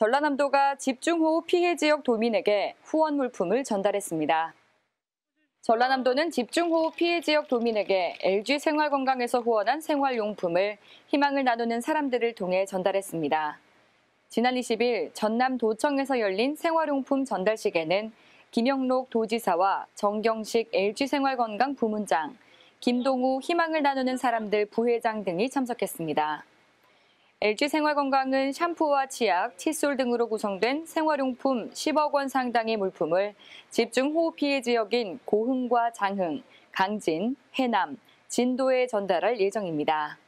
전라남도가 집중호우 피해 지역 도민에게 후원 물품을 전달했습니다. 전라남도는 집중호우 피해 지역 도민에게 LG 생활건강에서 후원한 생활용품을 희망을 나누는 사람들을 통해 전달했습니다. 지난 20일 전남도청에서 열린 생활용품 전달식에는 김영록 도지사와 정경식 LG생활건강 부문장, 김동우 희망을 나누는 사람들 부회장 등이 참석했습니다. LG생활건강은 샴푸와 치약, 칫솔 등으로 구성된 생활용품 10억 원 상당의 물품을 집중 호우 피해 지역인 고흥과 장흥, 강진, 해남, 진도에 전달할 예정입니다.